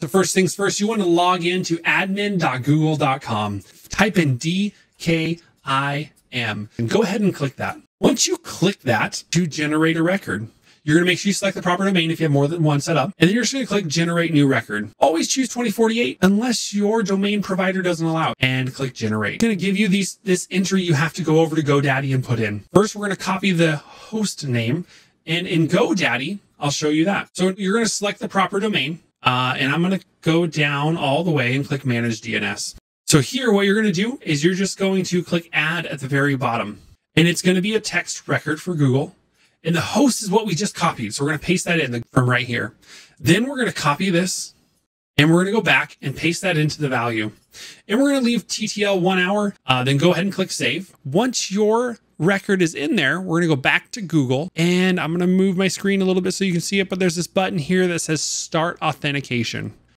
So first things first, you want to log into admin.google.com. Type in DKIM and go ahead and click that. Once you click that to generate a record, you're going to make sure you select the proper domain if you have more than one set up. And then you're just going to click generate new record. Always choose 2048 unless your domain provider doesn't allow it and click generate. It's going to give you these, this entry you have to go over to GoDaddy and put in. First, we're going to copy the host name and in GoDaddy, I'll show you that. So you're going to select the proper domain uh, and I'm going to go down all the way and click manage DNS. So here, what you're going to do is you're just going to click add at the very bottom and it's going to be a text record for Google. And the host is what we just copied. So we're going to paste that in from right here. Then we're going to copy this and we're going to go back and paste that into the value. And we're going to leave TTL one hour. Uh, then go ahead and click save. Once your record is in there, we're going to go back to Google and I'm going to move my screen a little bit so you can see it. But there's this button here that says start authentication.